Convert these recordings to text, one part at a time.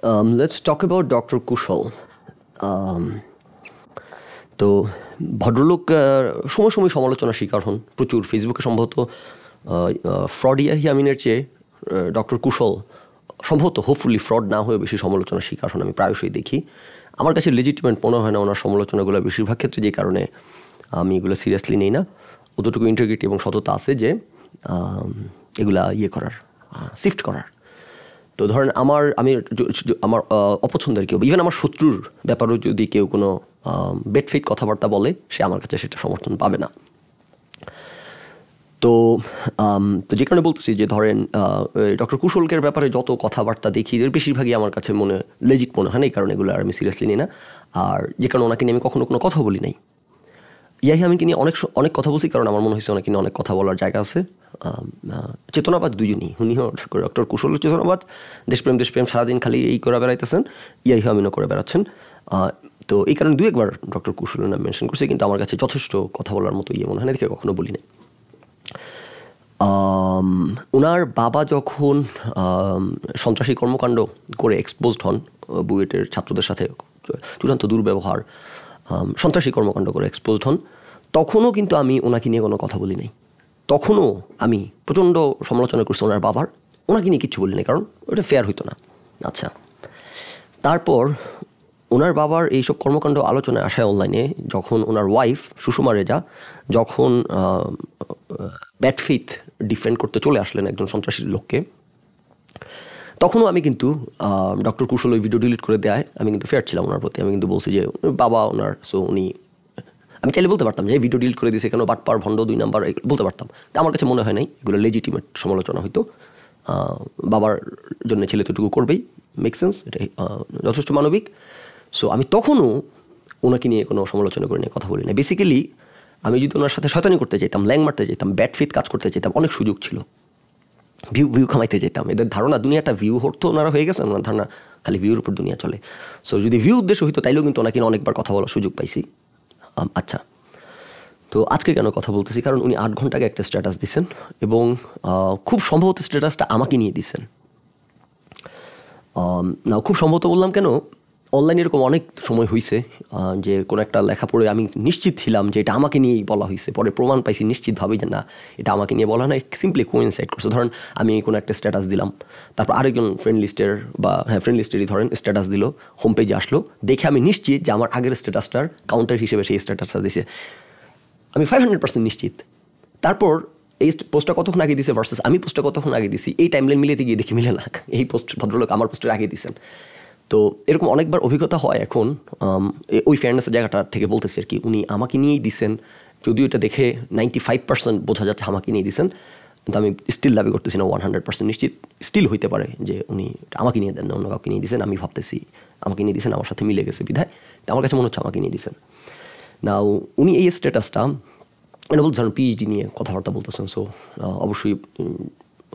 Um, let's talk about Dr. Kushal. Um, তো ভদ্রলোক সময় সময় সমালোচনার শিকার হন প্রচুর ফেসবুকে সম্ভবত ফ্রডিয়া হিয়ামিনের চেয়ে ডক্টর কুশল সম্ভবত হোপফুলি ফ্রড না হয়ে বেশি সমালোচনার শিকার হন আমি প্রায়শই দেখি আমার কাছে লেজিটিমেট মনে হয় না ওনার সমালোচনাগুলো বেশিরভাগ ক্ষেত্রে যে কারণে আমি এগুলো সিরিয়াসলি নেই না অতটুকু ইন্টিগ্রিটি এবং সততা আছে যে এগুলা ইয়ে করার শিফট করার তো ধরেন আমার, আমি আমার অপছন্দের কেউ ইভেন আমার শত্রুর ব্যাপারেও যদি কেউ কোনো বেডফেক কথাবার্তা বলে, সে আমার কাছে সেটা সমর্থন পাবে না। তো তো যে কারণে বলতেছি যে ধরেন ডক্টর কুশলকের ব্যাপারে যত কথাবার্তা দেখি, এর বেশিরভাগই আমার কাছে মনে লেজিট মনে হয় না, এই কারণে এগুলো আর আমি সিরিয়াসলি নিই না। আর যে কারণে ওনাকে নিয়ে আমি কখনো কোনো কথা বলি নাই। ইয়াহি আমি নিয়ে অনেক অনেক কথা বলছি, কারণ আমার মনে হয়েছে ওনাকে নিয়ে অনেক কথা বলার জায়গা আছে। চেতনাবাদ দুজনই। উনিও ডক্টর কুশল চেতনাবাদ, দেশপ্রেম দেশপ্রেম, সারাদিন খালি এই করে বেড়াইতেছেন ইয়াহি আমিনও করে বেড়াচ্ছেন। তো এই কারণে দু একবার ডক্টর কুশলের নাম মেনশন করছে, কিন্তু আমার কাছে যথেষ্ট কথা বলার মতো ইয়ে মনে হয় না দেখে কখনো বলি নাই। ওনার বাবা যখন সন্ত্রাসী কর্মকাণ্ড করে এক্সপোজড হন বুয়েটের ছাত্রদের সাথে, চূড়ান্ত দুর্ব্যবহার সন্ত্রাসী কর্মকাণ্ড করে এক্সপোজড হন, তখনও কিন্তু আমি ওনাকে নিয়ে কোনো কথা বলি নাই। তখনও আমি প্রচণ্ড সমালোচনা করছি ওনার বাবার। ওনাকে নিয়ে কিচ্ছু বলিনি, কারণ ওটা ফেয়ার হইতো না। আচ্ছা তারপর ওনার বাবার এইসব কর্মকাণ্ড আলোচনায় আসায় অনলাইনে যখন ওনার ওয়াইফ সুষমা রেজা, যখন ব্যাটফিথ ডিফেন্ড করতে চলে আসলেন একজন সন্ত্রাসীর লোককে, তখনও আমি কিন্তু ডক্টর কুশল ওই ভিডিও ডিলিট করে দেয়। আমি কিন্তু ফেয়ার ছিলাম ওনার প্রতি। আমি কিন্তু বলছি যে, বাবা, ওনার সো উনি আমি চাইলে বলতে পারতাম যে ভিডিও ডিলিট করে দিয়েছে কেন? বাট বাটপার, ভণ্ড, দুই নাম্বার বলতে পারতাম। তা আমার কাছে মনে হয় নাই, এগুলো লেজিটিমেট সমালোচনা হয়তো বাবার জন্য ছেলে তোটুকু করবেই মেক সেন্স এটা যথেষ্ট মানবিক। সো আমি তখনও ওনাকে নিয়ে কোনো সমালোচনা করে নিয়ে কথা বলি না বেসিক্যালি আমি যদি ওনার সাথে শয়তানি করতে চাইতাম, ল্যাং মারতে চাইতাম ব্যাট ফিট কাজ করতে চাইতাম, অনেক সুযোগ ছিল। ভিউ ভিউ কামাইতে যেতাম এদের ধারণা, দুনিয়াটা ভিউ হতো ওনারা হয়ে গেছে, ওনার ধারণা খালি ভিউর উপর দুনিয়া চলে। সো যদি ভিউ উদ্দেশ্য হইতো, তাইলেও কিন্তু ওনাকে অনেকবার কথা বলার সুযোগ পাইছি। আচ্ছা। তো আজকে কেন কথা বলতেছি? কারণ উনি আট ঘন্টাকে একটা স্ট্যাটাস দিছেন এবং খুব সম্ভবত স্ট্যাটাসটা আমাকে নিয়ে দিছেন। না, খুব সম্ভবত বললাম কেন? অনলাইনে এরকম অনেক সময় হয়েছে যে কোনো একটা লেখা পড়ে আমি নিশ্চিত ছিলাম যে এটা আমাকে নিয়েই বলা হয়েছে পরে প্রমাণ পাইছি নিশ্চিতভাবেই যে না, এটা আমাকে নিয়ে বলা না সিম্পলি কোইনসাইড করছে। ধরেন, আমি কোনো একটা স্ট্যাটাস দিলাম, তারপর আরেকজন ফ্রেন্ড লিস্টের বা হ্যাঁ ফ্রেন্ড লিস্টেরই ধরেন স্ট্যাটাস দিল হোম পেজে আসলো, দেখে আমি নিশ্চিত যে আমার আগের স্ট্যাটাসটার কাউন্টার হিসেবে সেই স্ট্যাটাসটা দিছে। আমি ফাইভ হান্ড্রেড পার্সেন্ট নিশ্চিত। তারপর এই পোস্টটা কতক্ষণ আগে দিছে ভার্সেস আমি পোস্টটা কতক্ষণ আগে দিছি, এই টাইমলাইন মিলিয়ে গিয়ে দেখি মিলে না। এই পোস্ট ভদ্রলোক আমার পোস্টের আগে দিছেন। তো এরকম অনেকবার অভিজ্ঞতা হয় এখন ওই ফেয়ারনেসের জায়গাটা থেকে বলতেছি আর কি, উনি আমাকে নিয়েই দিছেন, যদিও এটা দেখে নাইনটি ফাইভ পার্সেন্ট বোঝা যাচ্ছে আমাকে নিয়ে দিছেন, কিন্তু আমি স্টিল দাবি করতেছি না ওয়ান হান্ড্রেড পার্সেন্ট নিশ্চিত স্টিল হইতে পারে যে উনি আমাকে নিয়ে দেন না, অন্য কাউকে নিয়ে দিছেন, আমি ভাবতেছি আমাকে নিয়ে দিছেন, আমার সাথে মিলে গেছে বিধায়, তো আমার কাছে মনে হচ্ছে আমাকে নিয়ে দিছেন। নাও উনি এই স্ট্যাটাসটা এটা বলছেন পিএইচডি নিয়ে কথাবার্তা বলতেছেন সো অবশ্যই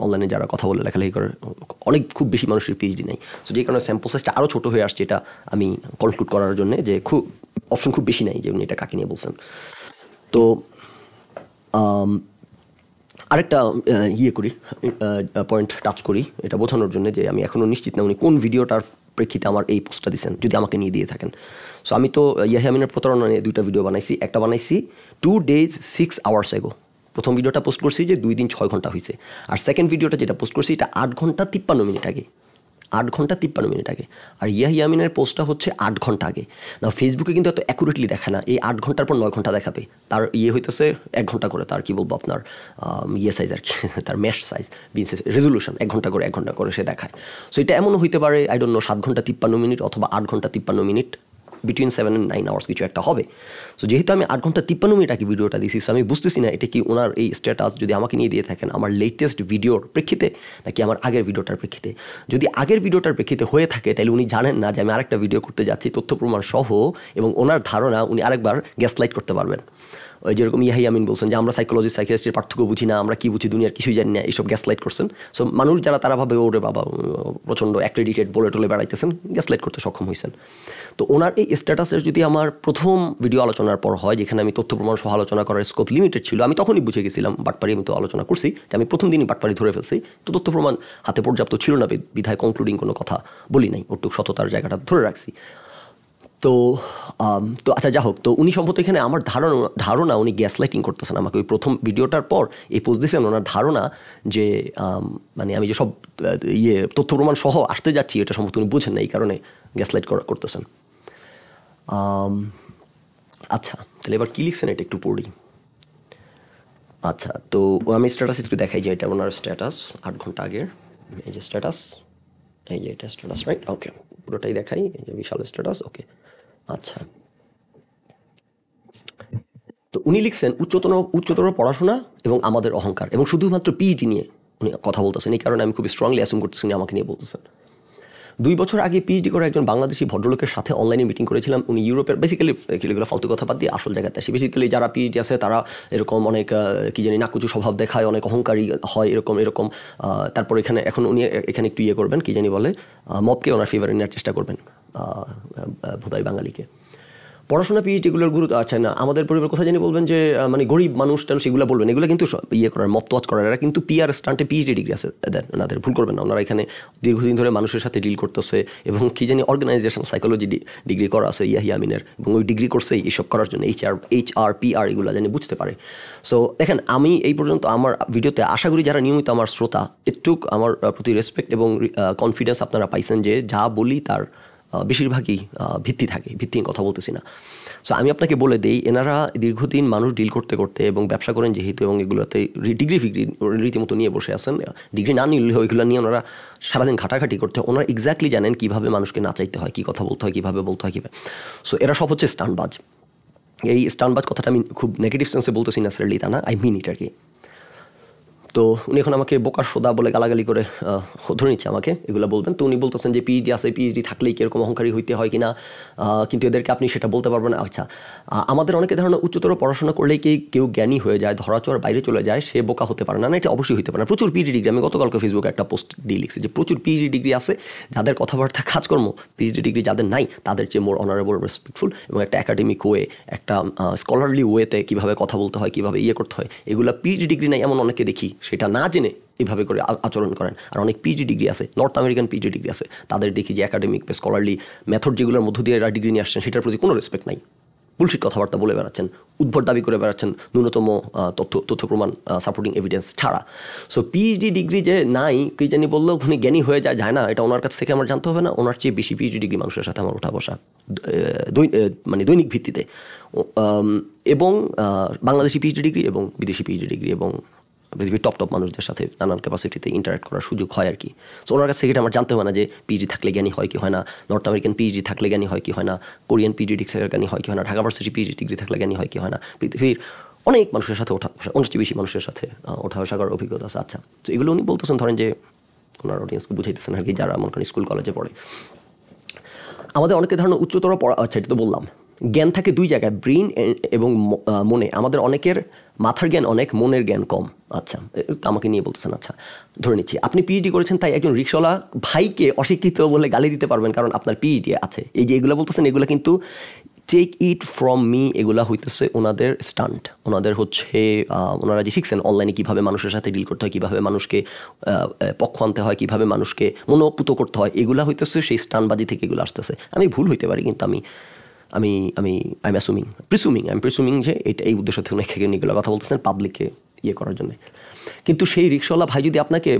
অনলাইনে যারা কথা বলে, লেখালেখি করে, অনেক, খুব বেশি মানুষের পিএইচডি নেই। সো যে কারণে স্যাম্পল সাইজটা আরও ছোটো হয়ে আসছে, এটা আমি কনক্লুড করার জন্য যে খুব অপশন খুব বেশি নাই যে উনি এটা কাকে নিয়ে বলছেন। তো আরেকটা ইয়ে করি পয়েন্ট টাচ করি, এটা বোঝানোর জন্য যে আমি এখনও নিশ্চিত না উনি কোন ভিডিওটার প্রেক্ষিতে আমার এই পোস্টটা দিচ্ছেন যদি আমাকে নিয়ে দিয়ে থাকেন। সো আমি তো ইয়াহে ইয়াহিয়ামিনের প্রতারণা নিয়ে দুইটা ভিডিও বানাইছি। একটা বানাইছি টু ডেজ সিক্স আওয়ার্স এগো প্রথম ভিডিওটা পোস্ট করছি যে দুই দিন ছয় ঘণ্টা হয়েছে আর সেকেন্ড ভিডিওটা যেটা পোস্ট করছি, এটা আট ঘণ্টা তিপ্পান্ন মিনিট আগে। আট ঘণ্টা তিপ্পান্ন মিনিট আগে। আর ইয়াহিয়ামিনের পোস্টটা হচ্ছে আট ঘণ্টা আগে। না ফেসবুকে কিন্তু এত অ্যাকুরেটলি দেখে না, এই আট ঘণ্টার পর নয় ঘণ্টা দেখাবে। তার ইয়ে হইতেছে এক ঘণ্টা করে, তার কি বলব আপনার ইয়ে সাইজ আর কি, তার mesh size bin size resolution এক ঘণ্টা করে, এক ঘণ্টা করে সে দেখায়। সো এটা এমনও হইতে পারে আই ডোন্ট নো সাত ঘণ্টা তিপ্পান্ন মিনিট অথবা আট ঘণ্টা তিপ্পান্ন minute. Between seven and nine hours কিছু একটা হবে। সো যেহেতু আমি আট ঘণ্টা তিপ্পান্ন মিনিট আগে ভিডিওটা দিছি সো আমি বুঝতেছি না এটা কি ওনার এই স্ট্যাটাস যদি আমাকে নিয়ে দিয়ে থাকেন আমার লেটেস্ট ভিডিওর প্রেক্ষিতে, নাকি আমার আগের ভিডিওটার প্রেক্ষিতে। যদি আগের ভিডিওটার প্রেক্ষিতে হয়ে থাকে, তাহলে উনি জানেন না যে আমি আরেকটা ভিডিও করতে যাচ্ছি, তথ্য প্রমাণ সহ, এবং ওনার ধারণা উনি আরেকবার গ্যাসলাইট করতে পারবেন। ওই যেরকম ইয়াহি আমিন বলছেন যে, আমরা সাইকোলজি সাইকিয়াস্ট্রির পার্থক্য বুঝি না, আমরা কি বুঝি দুনিয়ার কিছুই জানি না এইসব গ্যাসলাইট করছেন। সো মানুষ যারা তারা ভাবে, ওরে বাবা প্রচণ্ড অ্যাক্রেডিটেড বলে টলে বেড়াইতেছেন গ্যাসলাইট করতে সক্ষম হয়েছেন তো ওনার এই স্ট্যাটাসের যদি আমার প্রথম ভিডিও আলোচনার পর হয়, যেখানে আমি তথ্য প্রমাণ সহ আলোচনা করার স্কোপ লিমিটেড ছিল, আমি তখনই বুঝে গেছিলাম বাটপারি আমি তো আলোচনা করছি যে, আমি প্রথম দিনই বাটপারি ধরে ফেলছি। তো তথ্য প্রমাণ হাতে পর্যাপ্ত ছিল না, বিধায় কনক্লুডিং কোনো কথা বলি নাই, ওটুক সততার জায়গাটা ধরে রাখছি। তো তো আচ্ছা যা হোক, তো উনি সম্ভবত এখানে আমার ধারণা ধারণা উনি গ্যাস লাইটিং করতেছেন আমাকে। ওই প্রথম ভিডিওটার পর এই পোস্ট দিয়েছেন ওনার ধারণা যে মানে আমি যে সব ইয়ে তথ্য প্রমাণ সহ আসতে যাচ্ছি, এটা সম্ভবত উনি বুঝেন না, এই কারণে গ্যাস লাইট করা, করতেছেন। আচ্ছা তাহলে এবার কী লিখছেন এটা একটু পড়ি। আচ্ছা তো আমি স্ট্যাটাস একটু দেখাই যে এটা ওনার স্ট্যাটাস আট ঘণ্টা আগের, এই যে স্ট্যাটাস এই যে এটা স্ট্যাটাস রাইট ওকে পুরোটাই দেখাই, এই যে বিশাল স্ট্যাটাস ওকে আচ্ছা। তো উনি লিখছেন উচ্চতর উচ্চতর পড়াশোনা এবং আমাদের অহংকার এবং শুধুমাত্র পিইটি নিয়ে উনি কথা বলতেছেন। এই কারণে আমি খুব স্ট্রংলি অ্যাসুম করতেছি আমাকে নিয়ে বলতেছেন। দুই বছর আগে পিএইচডি করে একজন বাংলাদেশি ভদ্রলোকের সাথে অনলাইনে মিটিং করেছিলাম। উনি ইউরোপের বেসিক্যালি এগুলো ফালতু কথা বাদ দিয়ে আসল জায়গাতে আসে। বেসিক্যালি যারা পিএইচডি আছে, তারা এরকম অনেক কী জানি, নাকুচু স্বভাব দেখায়, অনেক অহংকারী হয়, এরকম এরকম তারপর এখানে, এখন উনি এখানে একটু ইয়ে করবেন, কী জানি বলে মপকে ওনার ফেভারে নেওয়ার চেষ্টা করবেন ভোদাই বাঙালিকে। পড়াশোনা পিএইচডিগুলোর গুরুত্ব আছে না, আমাদের পরিবার কোথায় জানি বলবেন যে মানে গরিব মানুষ টানুষ এগুলো বলবেন, এগুলো কিন্তু ইয়ে করার মপ্তওয়াজ করার, এরা কিন্তু পিআর স্টান্টে পিএইচডি ডিগ্রি আছে ওনাদের ভুল করবেন না, ওনারা এখানে দীর্ঘদিন ধরে মানুষের সাথে ডিল করতেছে এবং কি জানি অর্গানাইজেশন সাইকোলজি ডিগ্রি করা আছে ইয়াহি আমিনের, এবং ওই ডিগ্রি করছেই এইসব করার জন্য H R H R P R এগুলো জানি বুঝতে পারে। সো দেখেন, আমি এই পর্যন্ত আমার ভিডিওতে আশা করি যারা নিয়মিত আমার শ্রোতা একটু আমার প্রতি রেসপেক্ট এবং কনফিডেন্স আপনারা পাইছেন যে, যা বলি তার বেশিরভাগই ভিত্তি থাকে, ভিত্তি কথা বলতেছি না। সো আমি আপনাকে বলে দিই, এনারা দীর্ঘদিন মানুষ ডিল করতে করতে এবং ব্যবসা করেন যেহেতু এবং এগুলোতে ডিগ্রি ফিগ্রি, রীতিমতো নিয়ে বসে আছেন ডিগ্রি না নিলেও এগুলো নিয়ে ওনারা সারাদিন ঘাটাঘাটি করতে, ওনারা এক্স্যাক্টলি জানেন কীভাবে মানুষকে নাচাইতে হয়, কী কথা বলতে হয়, কীভাবে বলতে হয়, কীভাবে। সো এরা সব হচ্ছে স্টানবাজ এই স্টানবাজ কথাটা আমি খুব নেগেটিভ সেন্সে বলতেছি না সেরলি তা না আই মিন ইট আর কি। তো উনি এখন আমাকে বোকার সোদা বলে গালাগালি করে ধরে নিচ্ছে আমাকে, এগুলো বলবেন। তো উনি বলতেছেন যে পিএইচডি আছে পিএইচডি থাকলেই কীরকম অহংকারী হইতে হয় কিনা? কিন্তু এদেরকে আপনি সেটা বলতে পারবেন না। আচ্ছা আমাদের অনেকে ধরনের উচ্চতর পড়াশোনা করলেই কি কেউ জ্ঞানী হয়ে যায় ধরাচর বাইরে চলে যায়, সে বোকা হতে পারে না। এটা অবশ্যই হতে পারে না। প্রচুর পিএইচডি ডিগ্রি আমি গতকালকে ফেসবুকে একটা পোস্ট দিয়ে লিখছি যে প্রচুর পিএইচডি ডিগ্রি আছে, যাদের কথাবার্তা, কাজকর্ম পিএইচডি ডিগ্রি যাদের নাই, তাদের চেয়ে মোর অনারেবল রেসপেক্টফুল এবং একটা একাডেমিক ওয়ে একটা স্কলারলি ওয়েতে কীভাবে কথা বলতে হয়, কীভাবে ইয়ে করতে হয়, এগুলো পিএইচডি ডিগ্রি নাই এমন অনেকে দেখি। সেটা না জেনে এভাবে করে আচরণ করেন। আর অনেক পিজি ডিগ্রি আছে নর্থ আমেরিকান পিজি ডিগ্রি আছে। তাদের দেখি যে একাডেমিক বা স্কলারলি মেথড যেগুলোর মধ্য দিয়ে এরা ডিগ্রি নিয়ে আসছেন, সেটার প্রতি কোনো রেসপেক্ট নাই। বুলশিট কথাবার্তা বলে বেড়াচ্ছেন, উদ্ভট দাবি করে বেড়াচ্ছেন, ন্যূনতম তথ্য তথ্য প্রমাণ সাপোর্টিং এভিডেন্স ছাড়া। সো পিএইচডি ডিগ্রি যে নাই, কি জানি বললেও উনি জ্ঞানী হয়ে যায় যায় না। এটা ওনার কাছ থেকে আমার জানতে হবে না। ওনার চেয়ে বেশি পিএইচডি ডিগ্রি মানুষের সাথে আমার ওঠা বসা মানে দৈনিক ভিত্তিতে। এবং বাংলাদেশি পিএইচডি ডিগ্রি এবং বিদেশি পিএইচডি ডিগ্রি এবং পৃথিবীর টপ টপ মানুষদের সাথে নানান ক্যাপাসিটিতে ইন্টারাক্ট করার সুযোগ হয় আর কি। সো ওনার কাছ থেকে আমার জানতে হয় না যে পিজি থাকলে জ্ঞানী হয় কি হয় না নর্থ আমেরিকান পিজি থাকলে জ্ঞানী হয় কি হয় না কোরিয়ান পিজি ডিগ্রি থাকলে জ্ঞানী হয় কি হয় না ঢাকা ভার্সিটি পিজি ডিগ্রি থাকলে জ্ঞানী হয় কি হয় না, পৃথিবীর অনেক মানুষের সাথে ওঠা অনেক বেশি মানুষের সাথে ওঠা বসা করার অভিজ্ঞতা আছে। আচ্ছা তো এগুলো উনি বলতেছেন, ধরেন যে ওনার অডিয়েন্সকে বুঝাইতেছেন আর কি, যারা মনে করেন স্কুল কলেজে পড়ে। আমাদের অনেকে ধরনের উচ্চতর পড়া আচ্ছা এটা তো বললাম। জ্ঞান থাকে দুই জায়গায় ব্রেন এবং মনে। আমাদের অনেকের মাথার জ্ঞান অনেক, মনের জ্ঞান কম। আচ্ছা আমাকে নিয়ে বলতেছেন আচ্ছা ধরে নিচ্ছি। আপনি পিএইচডি করেছেন, তাই একজন রিক্সাওয়ালা ভাইকে অশিক্ষিত বলে গালি দিতে পারবেন, কারণ আপনার পিএইচডি আছে। এই যে এগুলো বলতেছেন, এগুলো কিন্তু টেক ইট ফ্রম মি এগুলা হইতেছে ওনাদের স্টান্ট ওনাদের হচ্ছে ওনারা যে শিখছেন অনলাইনে কীভাবে মানুষের সাথে ডিল করতে হয়, কীভাবে মানুষকে পক্ষ আনতে হয়, কীভাবে মানুষকে মনোপুত করতে হয়, এগুলা হইতেছে সেই স্টানবাজি থেকে এগুলো আসতেছে। আমি ভুল হইতে পারি, কিন্তু আমি আমি আমি I am assuming presuming I am presuming যে এটা এই উদ্দেশ্য থেকে অনেক এগুলো কথা বলতেছেন পাবলিককে ইয়ে করার জন্য। কিন্তু সেই রিক্সাওয়ালা ভাই যদি আপনাকে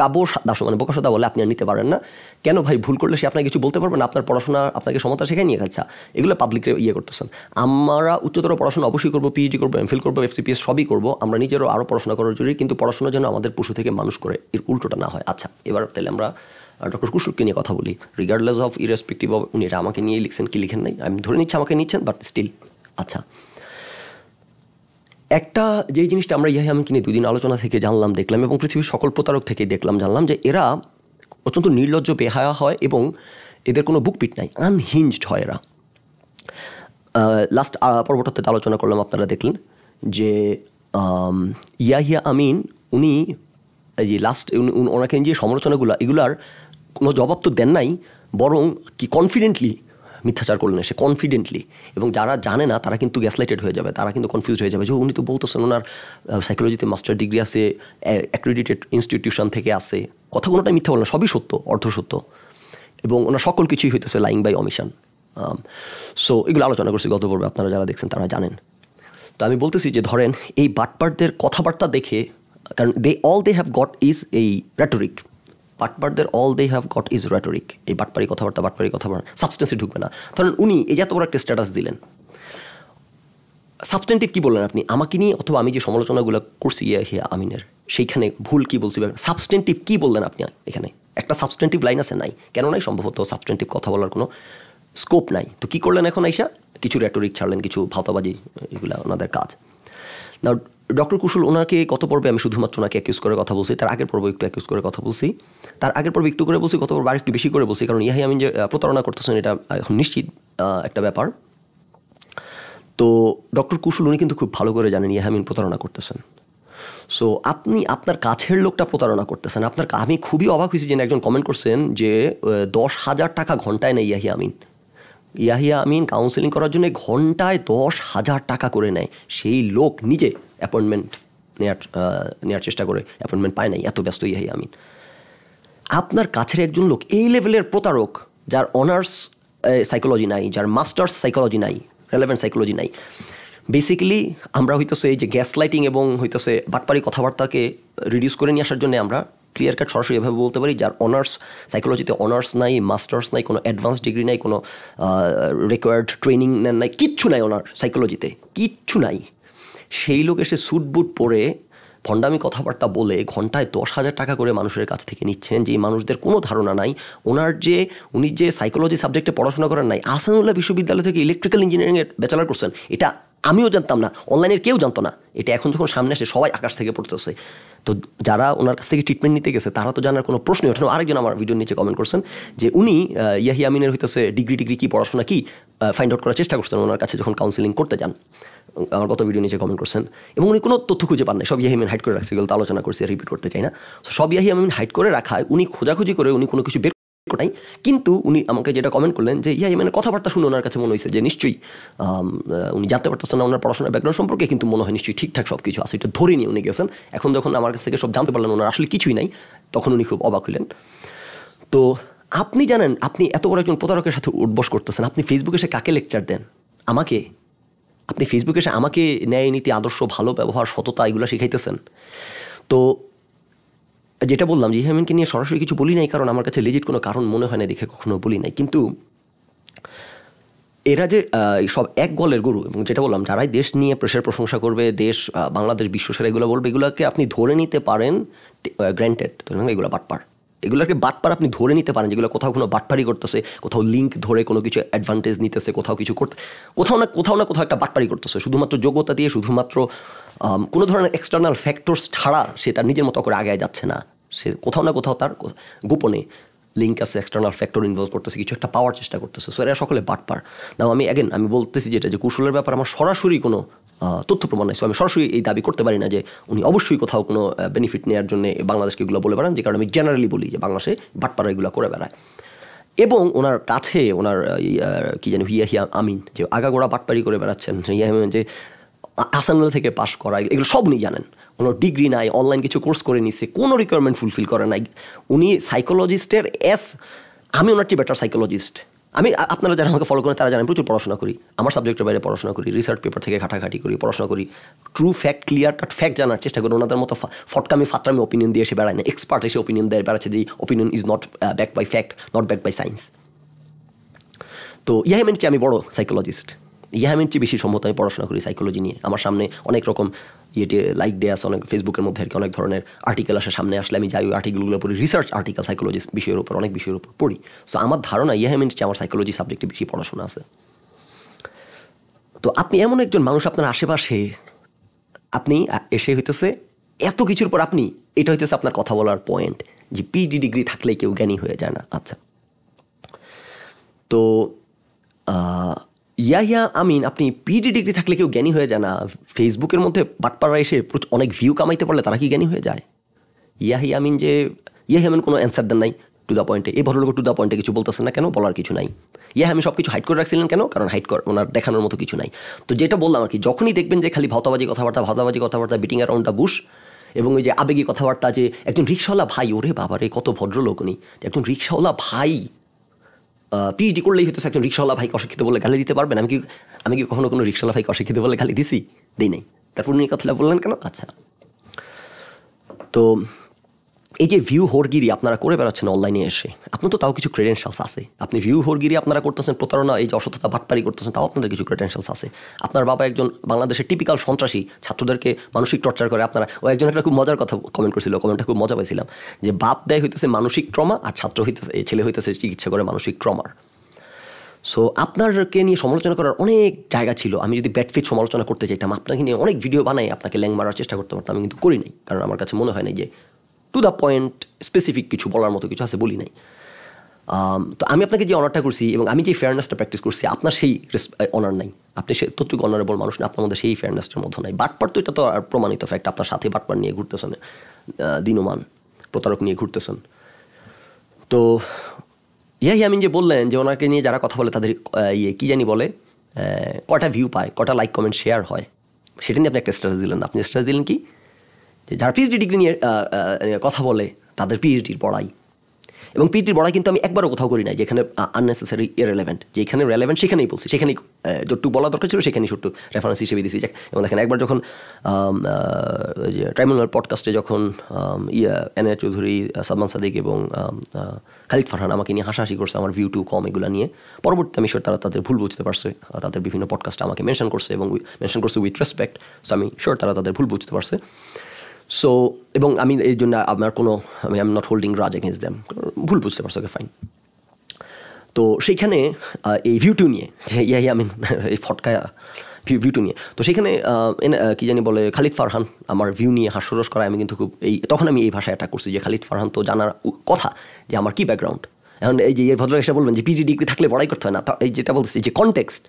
কাবো দাস মানে বোকাসদা বলে আপনি আর নিতে পারেন না, কেন ভাই ভুল করলে সে আপনাকে কিছু বলতে পারবেন না? আপনার পড়াশোনা, আপনাকে সমতা শেখায় নিয়ে আচ্ছা এগুলো পাবলিকে ইয়ে করতেছেন। আমরা উচ্চতর পড়াশোনা অবশ্যই করব পিএইচডি করব এমফিল করব এফসিপিএস সবই করব, আমরা নিজেরও আরও পড়াশোনা করার জরুরি কিন্তু পড়াশোনা যেন আমাদের পশু থেকে মানুষ করে, এর উল্টোটা না হয়। আচ্ছা এবার তাহলে আমরা ডক্টর কুশুককে নিয়ে কথা বলি। রিগার্ডলেস অফ ইরেসপেক্টিভ অফ উনি আমাকে নিয়ে লিখছেন কি লিখেন নাই, আমি ধরে নিচ্ছি আমাকে নিচ্ছেন বাট স্টিল আচ্ছা। একটা যেই জিনিসটা আমরা ইয়াহি আমি কিনে দুদিন আলোচনা থেকে জানলাম, দেখলাম এবং পৃথিবীর সকল প্রতারক থেকে দেখলাম, জানলাম যে এরা অত্যন্ত নির্লজ্জ, বেহায়া হয় এবং এদের কোনো বুকপিট নাই আনহিঞ্জড হয় এরা। লাস্ট পর্বটাতে আলোচনা করলাম, আপনারা দেখলেন যে ইয়াহিয়া আমিন উনি এই যে লাস্ট ওনাকে যে সমালোচনাগুলো, এগুলার কোনো জবাব তো দেন নাই, বরং কি কনফিডেন্টলি মিথ্যাচার করলেন সে কনফিডেন্টলি এবং যারা জানে না, তারা কিন্তু গ্যাসলাইটেড হয়ে যাবে, তারা কিন্তু কনফিউজ হয়ে যাবে। যে উনি তো বলতেছেন ওনার সাইকোলজিতে মাস্টার ডিগ্রি আছে অ্যাক্রেডিটেড ইনস্টিটিউশন থেকে আসে কথা কোনোটাই মিথ্যা বলেন সবই সত্য অর্ধ সত্য। এবং ওনার সকল কিছুই হইতেছে লাইং বাই অমিশন সো এগুলো আলোচনা করছি গত পর্বে, আপনারা যারা দেখছেন, তারা জানেন। তো আমি বলতেছি যে, ধরেন, এই বাটপারদের কথাবার্তা দেখে, কারণ they all they have got is এই rhetoric বাটপারদের all they have got is rhetoric এই বাটপারি কথাবার্তা বাটপারি কথাবার্তা সাবস্টেন্সে ঢুকবে না। ধরেন উনি এই এত বড় একটা স্ট্যাটাস দিলেন। সাবস্টেন্টিভ কী বললেন আপনি? আমাকে নিয়ে অথবা আমি যে সমালোচনাগুলো করছি ইয়া, হিয়া আমিনের, সেইখানে ভুল কী বলছি? সাবস্টেন্টিভ কী বললেন আপনি এখানে? একটা সাবস্টেন্টিভ লাইন আছে, নাই। কেন নাই? সম্ভবত সাবস্টেন্টিভ কথা বলার কোনো স্কোপ নাই। তো কী করলেন এখন আইসা? কিছু র্যাটোরিক ছাড়লেন, কিছু ভাতাবাজি এগুলো ওনাদের কাজ। না ডক্টর কুশল, ওনাকে কত পর্বে আমি শুধুমাত্র ওনাকে অ্যাকিউজ করে কথা বলছি, তার আগের পর্ব একটু অ্যাকিউজ করে কথা বলছি। তার আগের পর্বে একটু করে বলছি, গত পর্ব একটু বেশি করে বলছি, কারণ ইয়াহি আমি যে প্রতারণা করতেছেন, এটা এখন নিশ্চিত একটা ব্যাপার। তো ডক্টর কুশল, উনি কিন্তু খুব ভালো করে জানেন ইয়াহামিন প্রতারণা করতেছেন। সো আপনি, আপনার কাছের লোকটা প্রতারণা করতেছেন। আপনার, আমি খুবই অবাক হয়েছি যে একজন কমেন্ট করছেন যে দশ হাজার টাকা ঘন্টায় নেই ইয়াহি আমিন। ইয়াহিয়া আমিন কাউন্সেলিং করার জন্য ঘন্টায় দশ হাজার টাকা করে নেয়। সেই লোক নিজে অ্যাপয়েন্টমেন্ট নেওয়ার নেওয়ার চেষ্টা করে। অ্যাপয়েন্টমেন্ট পায় নাই, এত ব্যস্ত ইয়াহিয়া আমিন। আপনার কাছের একজন লোক, এই লেভেলের প্রতারক, যার অনার্স সাইকোলজি নাই, যার মাস্টার্স সাইকোলজি নাই রেলেভেন্ট সাইকোলজি নাই। বেসিক্যালি আমরা হইতেছে এই যে গ্যাস লাইটিং এবং হইতেছে বাটপারি কথাবার্তাকে রিডিউস করে নিয়ে আসার জন্য আমরা ক্লিয়ার কাট সরাসরি এভাবে বলতে পারি, যার অনার্স সাইকোলজিতে অনার্স নাই মাস্টার্স নাই, কোনো অ্যাডভান্স ডিগ্রি নাই, কোনো রিকোয়ার্ড ট্রেনিং নেন নাই, কিচ্ছু নাই ওনার সাইকোলজিতে কিচ্ছু নাই। সেই লোক এসে স্যুট বুট পরে ভণ্ডামি কথাবার্তা বলে ঘন্টায় দশ হাজার টাকা করে মানুষের কাছ থেকে নিচ্ছেন যে মানুষদের কোনো ধারণা নাই। ওনার যে, উনি যে সাইকোলজি সাবজেক্টে পড়াশোনা করেন নাই, আসানুল্লাহ বিশ্ববিদ্যালয় থেকে ইলেকট্রিক্যাল ইঞ্জিনিয়ারিংয়ের ব্যাচেলার করছেন, এটা আমিও জানতাম না অনলাইনের কেউ জানতো না। এটা এখন যখন সামনে আসে, সবাই আকাশ থেকে পড়তেছে। তো যারা ওনার কাছ থেকে ট্রিটমেন্ট নিতে গেছে, তারা তো জানার কোনো প্রশ্নই ওঠেন আরেকজন আমার ভিডিওর নিচে কমেন্ট করছেন যে উনি ইয়াহি আমিনের হইতেছে ডিগ্রি ডিগ্রি কী, পড়াশোনা কি ফাইন্ড আউট করার চেষ্টা করছেন ওনার কাছে যখন কাউন্সিলিং করতে যান। আমার গত ভিডিও নিচে কমেন্ট করছেন। এবং উনি কোনো তথ্য খুঁজে পান না সব ইয়াহিমিন হাইড করে রাখছে, এগুলো আলোচনা করছি রিপিট করতে চাই না। সব ইয়াহি আমিন হাইড করে রাখায়, উনি খোঁজাখুঁজি করে উনি কোনো কিছু বের নাই। কিন্তু উনি আমাকে যেটা কমেন্ট করলেন যে, ইয়া মানে কথাবার্তা শুনে ওনার কাছে মনে হয়েছে যে, নিশ্চয়ই উনি জানতে পারতেছেন না ওনার পড়াশোনার ব্যাকগ্রাউন্ড সম্পর্কে, কিন্তু মনে হয় নিশ্চয়ই ঠিকঠাক সব কিছু আছে। এটা ধরে নিয়ে উনি গেছেন। এখন যখন আমার কাছ থেকে সব জানতে পারলেন ওনার আসলে কিছুই নাই, তখন উনি খুব অবাক হলেন তো আপনি জানেন, আপনি এত বড় একজন প্রতারকের সাথে উঠবস করতেছেন, আপনি ফেসবুকে এসে কাকে লেকচার দেন? আমাকে? আপনি ফেসবুকে এসে আমাকে ন্যায় নীতি আদর্শ, ভালো ব্যবহার, সততা, এগুলো শিখাইতেছেন। তো যেটা বললাম যে ইহামিনকে নিয়ে সরাসরি কিছু বলি নাই, কারণ আমার কাছে লেজিট কোনো কারণ মনে হয় না দেখে কখনো বলি নাই। কিন্তু এরা যে সব এক গলের গরু, এবং যেটা বললাম, যারাই দেশ নিয়ে প্রেশার প্রশংসা করবে, দেশ বাংলাদেশ বিশ্বসেরা এগুলো বলবে, এগুলোকে আপনি ধরে নিতে পারেন গ্র্যান্টেড এগুলো বাটপার। এগুলোকে বাটপার আপনি ধরে নিতে পারেন, যেগুলো কোথাও কোনো বাটপারি করতেছে, কোথাও লিঙ্ক ধরে কোনো কিছু অ্যাডভান্টেজ নিতেছে, কোথাও কিছু করতে, কোথাও না কোথাও না কোথাও একটা বাটপারি করতেছে, শুধুমাত্র যোগ্যতা দিয়ে, শুধুমাত্র কোনো ধরনের এক্সটার্নাল ফ্যাক্টরস ছাড়া সে তার নিজের মতো করে আগে যাচ্ছে না। সে কোথাও না কোথাও তার গোপনে লিঙ্ক আছে এক্সটার্নাল ফ্যাক্টর ইনভলভ করতেছে, কিছু একটা পাওয়ার চেষ্টা করতেছে। সো এরা সকলে বাটপার নাও আমি অ্যাগেন আমি বলতেছি যেটা, যে কুশলের ব্যাপার আমার সরাসরি কোনো তথ্য প্রমাণ নাই। সো আমি সরাসরি এই দাবি করতে পারি না যে উনি অবশ্যই কোথাও কোনো বেনিফিট নেওয়ার জন্য বাংলাদেশকে এগুলো বলে বেড়ান, যে কারণে আমি জেনারেলি বলি যে বাংলাদেশে বাটপাড়া এগুলো করে বেড়ায়। এবং ওনার কাছে, ওনার কি জানি, হিয়া হিয়া আমিন, যে আগাগোড়া বাটপাড়ি করে বেড়াচ্ছেন, হিয়া যে আসানুল থেকে পাশ করা, এগুলো সব উনি জানেন। কোনো ডিগ্রি নাই অনলাইন কিছু কোর্স করে নিছে, কোনো রিকোয়ারমেন্ট ফুলফিল করে নাই। উনি সাইকোলজিস্টের এস আমি ওনার চেয়ে বেটার সাইকোলজিস্ট আমি আপনারা যারা আমাকে ফলো করেন, তারা জানেন, প্রচুর পড়াশোনা করি। আমার সাবজেক্টের বাইরে পড়াশোনা করি রিসার্চ পেপার থেকে ঘাটাঘাটি করি, পড়াশোনা করি। True fact clear cut fact জানার চেষ্টা করি, ওনাদের মতো ফটকামি ফাটরামি ওপিনিয়ন দিয়ে এসে বেড়ায় না। এক্সপার্ট এসে ওপিনিয়ন দেয়, বেড়াচ্ছে যে opinion is not back by fact not back by science তো ইয়াহেমেন চেয়ে আমি বড় সাইকোলজিস্ট চেয়ে বেশি সম্ভবত আমি পড়াশোনা করি সাইকোলজি নিয়ে। আমার সামনে অনেক রকম ইয়েটে লাইক দেওয়া আছে, অনেক ফেসবুকের মধ্যে আর কি, অনেক ধরনের আর্টিকেল আসে। সামনে আসলে আমি যাই ওই আর্টিকেলগুলো পড়ি রিসার্চ আর্টিকেল সাইকোলজি বিষয়ের উপর, অনেক বিষয়ের উপর পড়ি। সো আমার ধারণা চেয়ে আমার সাইকোলজি সাবজেক্টে বেশি পড়াশোনা আছে। তো আপনি এমন একজন মানুষ আপনার আশেপাশে, আপনি এসে হইতেছে, এত কিছুর পর আপনি, এটা হইতেছে আপনার কথা বলার পয়েন্ট যে পিএইচডি ডিগ্রি থাকলে কেউ জ্ঞানী হয়ে যায় না। আচ্ছা। তো ইয়াহিয়া আমিন, আপনি পিজি ডিগ্রি থাকলে কেউ জ্ঞানী হয়ে যায় না। ফেসবুকের মধ্যে বাটপাড়া এসে অনেক ভিউ কামাইতে পারলে তারা কি জ্ঞানী হয়ে যায়? ইয়াহিয়া আমিন যে ইয়াহিয়া আমিন কোনো অ্যান্সার দেন নাই টু দ্য পয়েন্টে এই ভদ্রলোক টু দ্য পয়েন্টে কিছু বলতেছেন না কেন? বলার কিছু নাই। ইয়া আমি সব কিছু হাইড করে রাখছিলেন কেন? কারণ হাইড কর ওনার দেখানোর মতো কিছু নাই। তো যেটা বললাম আর কি, যখনই দেখবেন যে খালি ভাওতাবাজি কথাবার্তা ভাওতাবাজি কথাবার্তা বিটিং অ্যারাউন্ড দ্য বুশ এবং ওই যে আবেগী কথাবার্তা যে একজন রিক্সাওয়ালা ভাই, ওরে বাবারে, কত ভদ্রলোক উনি। একজন রিক্সাওয়ালা ভাই পিএইচডি করলেই হয়তো একজন রিক্সাওয়ালা ভাইকে অশিক্ষিত বলে গালি দিতে পারবেন। আমি কি আমি কি কখনো কোনো রিক্সাওয়ালা ভাইকে অশিক্ষিত বলে গালি দিছি? দিই নাই। তারপর উনি কথাটা বললেন কেন? আচ্ছা। তো এই যে ভিউ হোরগিরি আপনারা করে বেড়াচ্ছেন অনলাইনে এসে, আপনার তো তাও কিছু ক্রেডেন্সিয়ালস আছে। আপনি ভিউ হোরগিরি আপনারা করতেছেন, প্রতারণা, এই যে অসততা বাটপারি করতেছেন, তাও আপনাদের কিছু ক্রেডেন্সিয়ালস আছে। আপনার বাবা একজন বাংলাদেশের টিপিক্যাল সন্ত্রাসী, ছাত্রদেরকে মানসিক টর্চার করে, আপনারা, ও একজন একটা খুব মজার কথা কমেন্ট করেছিল কমেন্টটা খুব মজা পাইছিলাম, যে বাপ দেয় হইতেছে মানসিক ট্রমা আর ছাত্র হইতেছে ছেলে হইতেছে চিকিৎসা করে মানসিক ট্রমার সো আপনারকে নিয়ে সমালোচনা করার অনেক জায়গা ছিল। আমি যদি ব্যাটফিট সমালোচনা করতে চাইতাম, আপনাকে নিয়ে অনেক ভিডিও বানাই, আপনাকে ল্যাং মারার চেষ্টা করতে পারতাম, আমি কিন্তু করি নাই, কারণ আমার কাছে মনে হয় না যে টু দ্য পয়েন্ট স্পেসিফিক কিছু বলার মতো কিছু আছে বলি নাই। তো আমি আপনাকে যে অনারটা করছি এবং আমি যে ফেয়ারনেসটা প্র্যাকটিস করছি, আপনার সেই অনার নাই। আপনি সে তত্ত্বিক অনারেবল মানুষ না আপনার মধ্যে সেই ফেয়ারনেসটার মধ্যে নাই। বাটপার তো এটা তো আর প্রমাণিত ফ্যাক্ট আপনার সাথে বাটপার নিয়ে ঘুরতেছেন দিনমান, প্রতারক নিয়ে ঘুরতেছেন। তো ইয়াহি আমিন যে বললেন যে ওনাকে নিয়ে যারা কথা বলে তাদের ইয়ে কী জানি বলে কটা ভিউ পায় কটা লাইক কমেন্ট শেয়ার হয়, সেটা নিয়ে আপনি একটা স্ট্যাটাস দিলেন আপনি স্ট্যাটাস দিলেন কি? যে যারা পিএইচডি ডিগ্রি নিয়ে কথা বলে, তাদের পিএইচডির পড়াই। এবং পিএইচডির পড়াই কিন্তু আমি একবারও কোথাও করি নাই, যেখানে আননেসেসারি ইরেলেভেন্ট যেখানে রেলেভেন্ট সেখানেই বলছি। সেখানেই যতটুকু বলা দরকার ছিল, সেখানেই ছোট্ট রেফারেন্স হিসেবে দিয়েছি এবং দেখেন, একবার যখন ট্রাইব্যুনাল পডকাস্টে যখন ইয়া এন এ চৌধুরী সাদমান সাদিক এবং খালিদ ফারহান আমাকে নিয়ে হাসাহাসি করছে আমার ভিউ টু কম এগুলো নিয়ে, পরবর্তীতে আমি শিওর তারা তাদের ভুল বুঝতে পারছে তাদের বিভিন্ন পডকাস্টে আমাকে মেনশন করছে এবং মেনশন করছে উইথ রেসপেক্ট সো আমি শিওর তারা তাদের ভুল বুঝতে পারছে। সো এবং আমি এই জন্য আমার কোনো, আমি am not holding grudge against them ভুল বুঝতে পারছ ফাইন তো সেইখানে এই ভিউটু নিয়ে, যে ইয়াই আমি এই ফটকা ভিউ ভিউটু নিয়ে, তো সেখানে কি জানি বলে, খালিদ ফারহান আমার ভিউ নিয়ে হাস্যরস করায় আমি কিন্তু খুব এই, তখন আমি এই ভাষায় অ্যাটাক করছি যে, খালিদ ফারহান তো জানার কথা যে, আমার কি ব্যাকগ্রাউন্ড এখন এই যে ভদ্রলোক এসে বলবেন যে পিজি ডিগ্রি থাকলে বড়াই করতে হয় না এই যেটা বলছি যে কনটেক্সট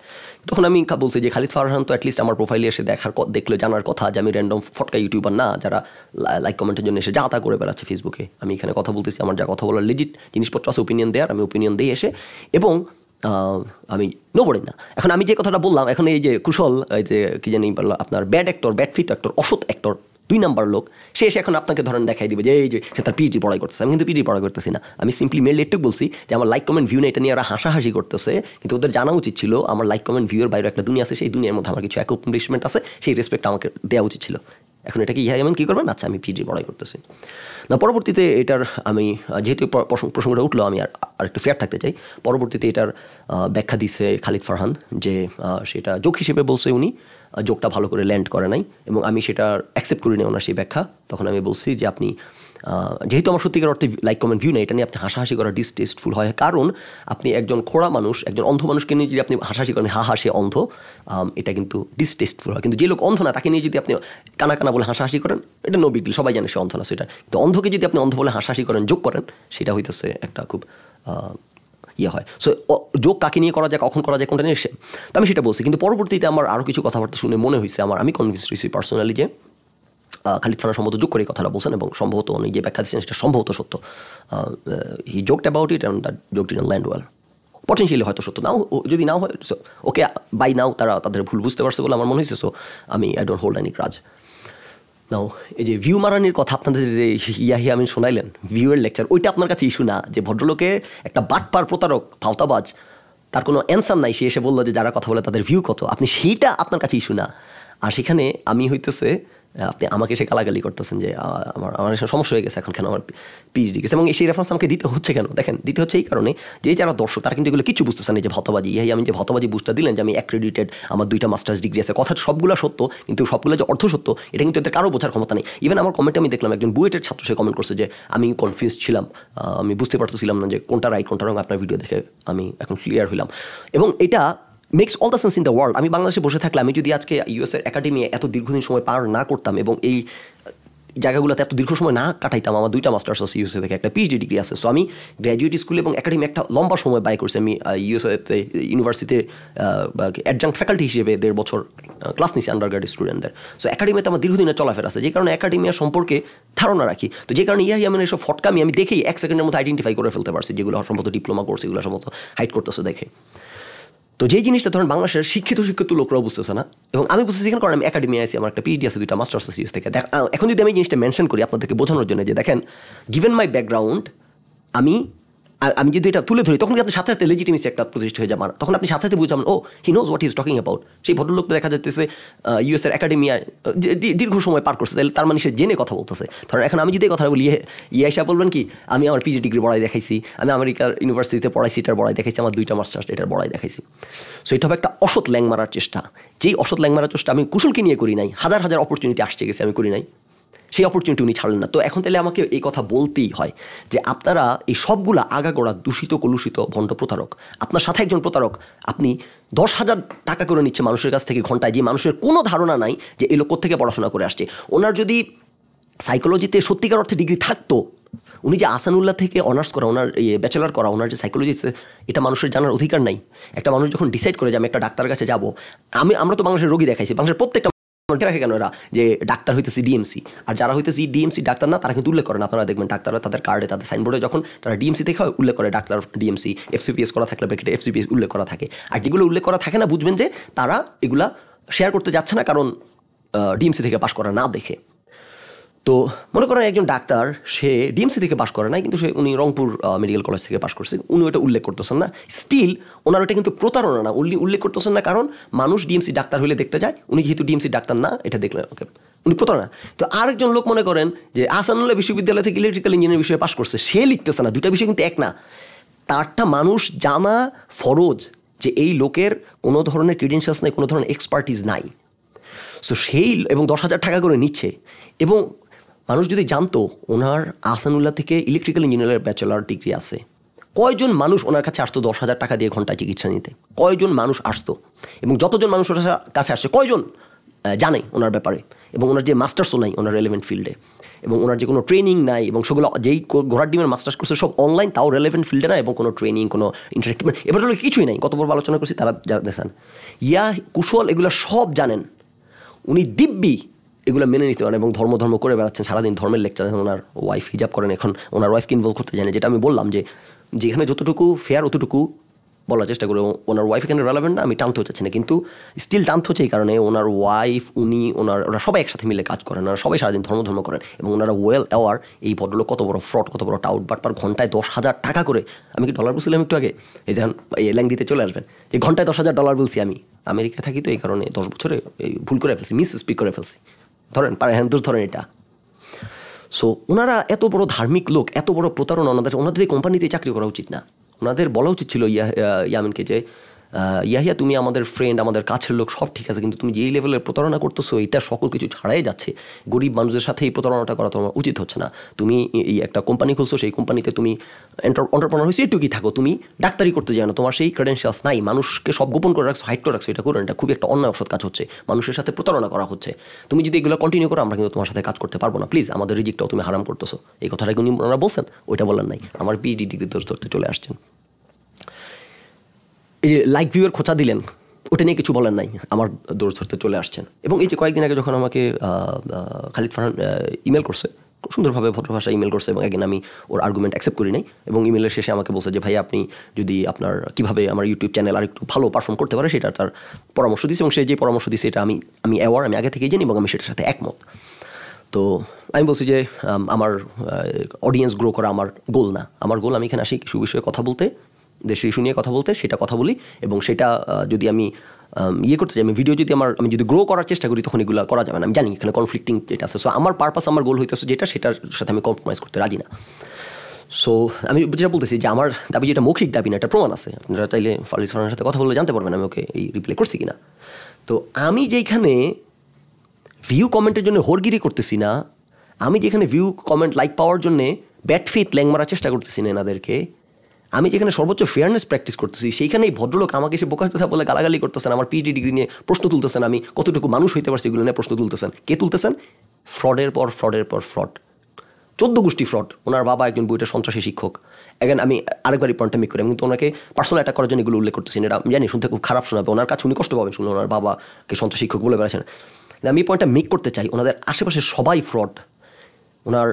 তখন আমি বলছি যে খালিদ ফারহান তো অ্যাটলিস্ট আমার প্রোফাইলে এসে দেখার দেখলে, জানার কথা যে আমি র্যান্ডম ফটকা ইউটিউবার না, যারা লাইক কমেন্টের জন্য এসে যা তা করে বেড়াচ্ছে ফেসবুকে আমি এখানে কথা বলতেছি, আমার যা কথা বলার লিজিট জিনিসপত্র আছে ওপিনিয়ন দেওয়ার, আমি ওপিনিয়ন দিয়ে এসে, এবং আমি নো বলি না। এখন আমি যে কথাটা বললাম, এখন এই যে কুশল, এই যে কী জানি আপনার bad actor bad fit actor অসৎ অ্যাক্টর দুই নাম্বার লোক, সে এসে এখন আপনাকে ধরেন দেখাই দিবে যে এই যে সে তার পিএইচডি পড়াই করতেছে। আমি কিন্তু পিএইচডি পড়াই করতেছি না। আমি সিম্পলি মেল একটু বলছি যে আমার লাইক কমেন্ট ভিউ না, এটা নিয়ে ওরা হাসাহাসি করতেছে। কিন্তু ওদের জানা উচিত ছিল, আমার লাইক কমেন্ট ভিউর বাইরে একটা দুনিয়া আছে, সেই দুনিয়ার মধ্যে আমার কিছু অ্যাকমপ্লিশমেন্ট আছে, সেই রেসপেক্ট আমাকে দেওয়া উচিত ছিল। এখন এটা কি ইহা এমন কী করবেন? আচ্ছা আমি পিএইচডি পড়াই করতেছি। না, পরবর্তীতে এটার আমি, যেহেতু প্রসঙ্গ- প্রসঙ্গটা উঠল, আমি আর আর একটু ফেয়ার থাকতে চাই। পরবর্তীতে এটার ব্যাখ্যা দিছে খালিদ ফারহান যে সেটা যোগ হিসেবে বলছে উনি। যোগটা ভালো করে ল্যান্ড করে নাই এবং আমি সেটা অ্যাকসেপ্ট করি না ওনার সেই ব্যাখ্যা। তখন আমি বলছি যে আপনি যেহেতু আমার সত্যিকার অর্থে লাইক কমেন্ট ভিউ নেই, এটা নিয়ে আপনি হাসাহাসি করা ডিসটেস্টফুল হয়। কারণ আপনি একজন খোড়া মানুষ, একজন অন্ধ মানুষকে নিয়ে যদি আপনি হাসাহাসি করেন, হা হাসে অন্ধ এটা কিন্তু ডিসটেস্টফুল হয়। কিন্তু যে লোক অন্ধ না, তাকে নিয়ে যদি আপনি কানা কানা বলে হাসাহাসি করেন, এটা নো বিগল সবাই জানে সে অন্ধ না সেটা কিন্তু অন্ধকে যদি আপনি অন্ধ বলে হাসাহাসি করেন যোগ করেন, সেটা হইতেছে একটা খুব ইয়ে হয়। সো যোগ কাকে নিয়ে করা যায়, কখন করা যায়, কোনটা নিয়ে এসে তো আমি সেটা বলছি। কিন্তু পরবর্তীতে আমার আরও কিছু কথাবার্তা শুনে মনে হয়েছে আমার। আমি কনভিন্স হয়েছি পার্সোনালি যে খালিদ ফানা সম্ভবত যোগ করে কথাটা বলছেন এবং সম্ভবত উনি যে ব্যাখ্যা দিচ্ছেন সেটা সম্ভবত সত্য। He joked about it and that joke didn't land well potentially হয়তো সত্য। নাও যদি নাও হয় ওকে বাই নাও তারা তাদের ভুল বুঝতে পারছে বলে আমার মনে হয়েছে সো আমি I don't hold any grudge now এই যে ভিউ মারানির কথা আপনাদের যে ইয়াহি আমি শোনাইলেন ভিউয়ের লেকচার ওইটা আপনার কাছে ইস্যু না, যে ভদ্রলোকে একটা বাটপার প্রতারক ভাওতাবাজ তার কোনো অ্যান্সার নাই, সে এসে বলল যে যারা কথা বলে তাদের ভিউ কত, আপনি সেইটা আপনার কাছে ইস্যু না। আর সেখানে আমি হইতেছে আপনি আমাকে সে গালাগালি করতেছেন যে আমার আমার সমস্যা হয়ে গেছে এখন কেন আমার পিএইচডি গেছে? এবং সেই রেফারেন্স আমাকে দিতে হচ্ছে কেন? দেখেন, দিতে হচ্ছে এই কারণে যে যারা দর্শক, তারা কিন্তু এগুলো কিছু বুঝতেছে না। যে ভতবাজি, এই আমি যে ভতবাজি বুঝটা দিলেন যে আমি অ্যাক্রেডিটেড আমার দুইটা মাস্টার্স ডিগ্রি আছে, কথা সবগুলো সত্য, কিন্তু সবগুলো যে অর্থ সত্য, এটা কিন্তু এদের কারও বোঝার ক্ষমতা নেই। ইভেন আমার কমেন্টে আমি দেখলাম, একজন বুয়েটের ছাত্র সে কমেন্ট করছে যে, আমি কনফিউজ ছিলাম আমি বুঝতে পারতেছিলাম না যে কোনটা রাইট কোনটা রং আপনার ভিডিও দেখে আমি এখন ক্লিয়ার হইলাম। এবং এটা makes all the sense in the world আমি বাংলাদেশে বসে থাকলে আমি যদি আজকে ইউএসের একাডেমি এত দীর্ঘদিন সময় পার না করতাম এবং এই জায়গাগুলোতে এত দীর্ঘ সময় না কাটাইতাম, আমার দুইটা মাস্টার্স আছে ইউএসএ থেকে, একটা পিএইচডি ডিগ্রি আছে। সো আমি গ্র্যাজুয়েট স্কুল এবং একাডেমি একটা লম্বা সময় বাই করছি। আমি ইউএসএতে ইউনিভার্সিটিতে অ্যাডজাঙ্ক ফ্যাকাল্টি হিসেবে দেড় বছর ক্লাস নিছি আন্ডার গ্রাড স্টুডেন্টদের সো একাডেমিতে আমার দীর্ঘদিনের চলাফেরা আছে। যে কারণে একাডেমিয়া সম্পর্কে ধারণা রাখি। তো যে কারণে ইয়াহি আমি এসব ফটকামি আমি দেখেই এক সেকেন্ডের মধ্যে আইডেন্টিফাই করে ফেলতে পারছি, যেগুলো সম্ভবত ডিপ্লোমা কোর্স এগুলো সম্ভবত হাইট করতেছে দেখে। তো যেই জিনিসটা ধরেন বাংলাদেশের শিক্ষিত শিক্ষিত লোকরাও বুঝতেছে না, এবং আমি বুঝতেছি কেন কারণ আমি একাডেমি আছি আমার একটা পিএইচডি আছে, দুইটা মাস্টার্স আছে থেকে। এখন যদি আমি জিনিসটা মেনশন করি আপনাদেরকে বোঝানোর জন্য যে দেখেন গিভেন মাই ব্যাকগ্রাউন্ড আমি আমি যদি এটা তুলে ধরি, তখন আপনি সাথে সাথে লেজিটিমেসি একটা প্রতিষ্ঠা হয়ে যাবার তখন আপনি সাথে সাথে বুঝাবেন ও he knows what is talking about সেই ভদ্রলোক দেখা যাচ্ছে ইউএসের একাডেমিয়া দীর্ঘ সময় পার করছে। তাহলে তার মানে সে জেনে কথা বলতেছে। ধরেন এখন আমি যদি কথা বলি ইয়ে ইসা বলবেন কি, আমি আমার পিজি ডিগ্রি বড়াই দেখাইছি, আমি আমেরিকার ইউনিভার্সিটিতে পড়াইছি, এটার বড়াই দেখাইছি, আমার দুইটা মাস্টার্স এটার বড়াই দেখাইছি। সো এটা হবে একটা অসৎ ল্যাং মারার চেষ্টা। যেই অসৎ ল্যাং মারার চেষ্টা আমি কুশলকে নিয়ে করি নাই, হাজার হাজার অপরচুনিটি আসছে গেছে, আমি করি নাই। সেই অপরচুনিটি উনি ছাড়লেন না। তো এখন তাহলে আমাকে এই কথা বলতেই হয় যে আপনারা এই সবগুলা আগাগোড়া দূষিত, কলুষিত, ভণ্ড প্রতারক, আপনার সাথে একজন প্রতারক, আপনি দশ হাজার টাকা করে নিচ্ছে মানুষের কাছ থেকে ঘন্টায়, যে মানুষের কোনো ধারণা নাই যে এই লোক থেকে পড়াশোনা করে আসছে। ওনার যদি সাইকোলজিতে সত্যিকার অর্থে ডিগ্রি থাকতো, উনি যে আসানুল্লাহ থেকে অনার্স করা, ওনার ইয়ে ব্যাচেলার করা, ওনার যে সাইকোলজি এটা মানুষের জানার অধিকার নাই। একটা মানুষ যখন ডিসাইড করে যে আমি একটা ডাক্তারের কাছে যাব, আমি, আমরা তো বাংলাদেশের রোগী দেখাইছি, বাংলাদেশের প্রত্যেকটা রাখে কেন এরা? যে ডাক্তার হইতেছি ডিএমসি আর যারা হইতেছি ডিএমসি ডাক্তার না, তারা কিন্তু উল্লেখ করেন আপনারা দেখবেন ডাক্তাররা তাদের কার্ডে তাদের সাইনবোর্ডে যখন তারা ডিএমসি দেখে উল্লেখ করে ডাক্তার ডিএমসি এফসিপিএস করা থাকলে ব্যাকেটে এফসিপিএস উল্লেখ করা থাকে। আর যেগুলো উল্লেখ করা থাকে না, বুঝবেন যে তারা এগুলা শেয়ার করতে যাচ্ছে না কারণ ডিএমসি থেকে পাশ করা না দেখে। তো মনে করেন একজন ডাক্তার, সে ডিএমসি থেকে পাশ করে নাই, কিন্তু সে উনি রংপুর মেডিকেল কলেজ থেকে পাশ করছে। উনি ওটা উল্লেখ করতেছেন না। স্টিল ওনার ওটা কিন্তু প্রতারণা না উনি উল্লেখ করতেছেন না, কারণ মানুষ ডিএমসি ডাক্তার হলে দেখতে যায়, উনি যেহেতু ডিএমসি ডাক্তার না, এটা দেখলেন ওকে, উনি প্রতারণা। তো আরেকজন লোক মনে করেন যে আসানুল্লাহ বিশ্ববিদ্যালয় থেকে ইলেকট্রিক্যাল ইঞ্জিনিয়ার বিষয়ে পাশ করছে, সে লিখতেছে না দুটা বিষয় কিন্তু এক না। তারটা মানুষ জানা ফরজ যে এই লোকের কোনো ধরনের ক্রিডেন্সিয়ালস নাই, কোনো ধরনের এক্সপার্টিস নাই। সো সেই, এবং দশ হাজার টাকা করে নিচ্ছে। এবং মানুষ যদি জানতো ওনার আহসানুল্লাহ থেকে ইলেকট্রিক্যাল ইঞ্জিনিয়ারের ব্যাচেলার ডিগ্রি আছে, কয়জন মানুষ ওনার কাছে আসতো দশ হাজার টাকা দিয়ে ঘন্টায় চিকিৎসা নিতে? কয়জন মানুষ আসতো? এবং যতজন মানুষ ওনার কাছে আসছে কয়জন জানে ওনার ব্যাপারে? এবং ওনার যে মাস্টার্সও নাই ওনার রেলেভেন্ট ফিল্ডে এবং ওনার যে কোনো ট্রেনিং নাই, এবং সেগুলো যেই ঘোড়ার ডিমের মাস্টার্স করছে, সব অনলাইন তাও রেলেভেন্ট ফিল্ডে না, এবং কোনো ট্রেনিং কোনো ইন্টারেক্টিভ এবার হলো কিছুই নাই। কত বড় আলোচনা করছি, তারা যারা দেখেন। ইয়া কুশল, এগুলো সব জানেন। উনি দিব্যি এগুলো মেনে নিতে পারেন এবং ধর্ম ধর্ম করে বেড়াচ্ছেন। সারাদিন ধর্মের লেকচার ওনার ওয়াইফ হিজাব করেন। এখন ওনার ওয়াইফকে ইনভলভ করতে জানে যেটা আমি বললাম যে, যেখানে যতটুকু ফেয়ার অতটুকু বলার চেষ্টা করে ওনার ওয়াইফ এখানে রেলেভেন্ট না, আমি টানতে চাচ্ছি না। কিন্তু স্টিল টানতে হচ্ছে এই কারণে ওনার ওয়াইফ উনি, ওনার, ওরা সবাই একসাথে মিলে কাজ করেন। ওনারা সবাই সারাদিন ধর্ম ধর্ম করেন এবং ওনারা ওয়েল অ্যাওয়ার এই ভদ্রলোক কত বড় ফ্রড কত বড় টাউট বাট পার ঘন্টায় দশ হাজার টাকা করে, আমি কি ডলার বলছিলাম একটু আগে? এই যেমন এই ল্যাং দিতে চলে আসবেন। যে ঘন্টায় দশ হাজার ডলার বলছি আমি। আমেরিকা থাকি তো এই কারণে দশ বছরে ভুল করে ফেলছি মিস স্পিক করে ফেলছি। ধরেন, পারে হ্যাঁ ধরেন এটা। সো ওনারা এত বড় ধার্মিক লোক, এত বড় প্রতারণা, ওনাদের ওনাদের এই কোম্পানিতে চাকরি করা উচিত না। ওনাদের বলা উচিত ছিল ইয়া ইয়ামিনকে যে ইয়াহিয়া, তুমি আমাদের ফ্রেন্ড আমাদের কাছের লোক, সব ঠিক আছে, কিন্তু তুমি যেই লেভেলের প্রতারণা করতেছো, এটা সকল কিছু ছাড়াই যাচ্ছে। গরিব মানুষের সাথে এই প্রতারণাটা করা তোমার উচিত হচ্ছে না। তুমি এই একটা কোম্পানি খুলছো, সেই কোম্পানিতে তুমি এন্টারপ্রনার হয়েছে একটু কি থাকো। তুমি ডাক্তারি করতে যাও না, তোমার সেই ক্রেডেন্সিয়ালস নাই। মানুষকে সব গোপন করে রাখছো হাইট করে রাখছো, এটা করো এটা খুবই একটা অন্যায় অসৎ কাজ হচ্ছে। মানুষের সাথে প্রতারণা করা হচ্ছে। তুমি যদি এগুলো কন্টিনিউ করো, আমরা কিন্তু তোমার সাথে কাজ করতে পারব না। প্লিজ আমাদের রিজিকটাও তুমি হারাম করতেছো। এই কথাটা কিন্তু ওনারা বলছেন, ওইটা বলেন নাই। আমার পিএইচডি ডিগ্রি ধরতে চলে আসছেন। এই যে লাইক ভিউয়ের খোঁচা দিলেন, ওটা নিয়ে কিছু বলেন নাই, আমার দৌড় ধরতে চলে আসছেন। এবং এই যে কয়েকদিন আগে যখন আমাকে খালিদ ফারহান ইমেল করছে সুন্দরভাবে ভদ্র ভাষা ইমেল করছে এবং একদিন আমি ওর আর্গুমেন্ট অ্যাকসেপ্ট করি নাই। এবং ইমেলের শেষে আমাকে বলছে যে ভাই আপনি যদি আপনার, কীভাবে আমার ইউটিউব চ্যানেল আর একটু ভালো পারফর্ম করতে পারে, সেটা তার পরামর্শ দিচ্ছে এবং সে যে পরামর্শ দিচ্ছে এটা আমি আমি অ্যাওয়ার আমি আগে থেকেই জানি এবং আমি সেটার সাথে একমত। তো আমি বলছি যে আমার অডিয়েন্স গ্রো করা আমার গোল না। আমার গোল আমি এখানে আসি কিছু বিষয়ে কথা বলতে। দেশের ইস্যু নিয়ে কথা বলতে, সেটা কথা বলি এবং সেটা যদি আমি ইয়ে করতে চাই, আমি ভিডিও যদি আমার, আমি যদি গ্রো করার চেষ্টা করি, তখন এগুলো করা যাবে না। আমি জানি এখানে কনফ্লিক্টিং যেটা আছে। সো আমার পারপাস আমার গোল হইতেছে যেটা, সেটার সাথে আমি কম্প্রোমাইজ করতে রাজি না। সো আমি যেটা বলতেছি যে আমার দাবি, যেটা মৌখিক দাবি না, একটা প্রমাণ আছে। আপনারা চাইলে ফালিদ ফারহানের সাথে কথা বললে জানতে পারবেন আমি ওকে এই রিপ্লাই করছি কিনা। তো আমি যেখানে ভিউ কমেন্টের জন্য হোরগিরি করতেছি না, আমি যেখানে ভিউ কমেন্ট লাইক পাওয়ার জন্যে ব্যাট ফিট ল্যাং মারার চেষ্টা করতেছি না এনাদেরকে আমি যেখানে সর্বোচ্চ ফেয়ারনেস প্র্যাকটিস করতেছি, সেইখানেই ভদ্রলোক আমাকে সে বোকার কথা বলে গালাগালি করতেছেন, আমার পিএইচডি ডিগ্রি নিয়ে প্রশ্ন তুলতেছেন, আমি কতটুকু মানুষ হইতে পারছি এগুলো নিয়ে প্রশ্ন তুলতেছেন। কে তুলতেছেন? ফ্রডের পর ফ্রডের পর ফ্রড। চোদ্দ গোষ্ঠী ফ্রড, ওনার বাবা একজন বইটা সন্ত্রাসী শিক্ষক। এখন আমি আরেকবারই পয়েন্টটা মেক করি, আমি কিন্তু ওনাকে পার্সোনাল অ্যাটাক করার জন্য এগুলো উল্লেখ করতেছি এটা আমি জানি, শুনতে খুব খারাপ শোনাবে। ওনার কাছে উনি কষ্ট পাবেন শুনে ওনার বাবাকে সন্ত্রাসী শিক্ষক বলে বেড়াচ্ছেন। আমি এই পয়েন্টটা মেক করতে চাই, ওনাদের আশেপাশে সবাই ফ্রড। ওনার